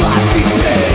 Vai viver